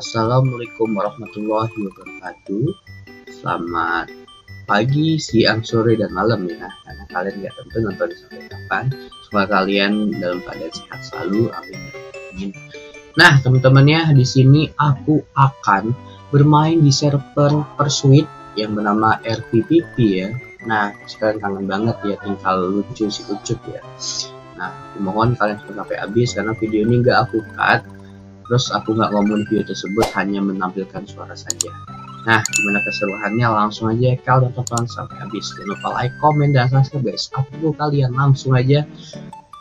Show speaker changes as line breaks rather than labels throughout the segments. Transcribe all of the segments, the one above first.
Assalamualaikum warahmatullahi wabarakatuh. Selamat pagi, siang, sore, dan malam ya. Karena kalian nggak tentu nonton sampai kapan. Semoga kalian dalam keadaan sehat selalu. Amin. Nah, teman-temannya di sini aku akan bermain di server Pursuit yang bernama RPPP ya. Nah, sekarang kangen banget ya tinggal lucu si Ucup ya. Nah, aku mohon kalian sampai habis karena video ini nggak aku cut terus aku nggak ngomong video tersebut hanya menampilkan suara saja nah gimana keseruannya langsung aja kalian tonton sampai habis jangan lupa like comment dan subscribe guys aku kalian langsung aja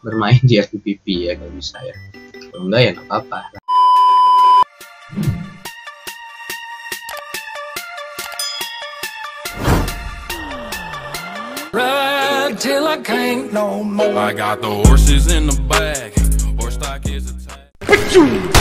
bermain di RPPP ya kalau bisa ya kalau enggak ya nggak apa-apa
Ride till I can't no more. I got the horses in the back. Horse stock is attached.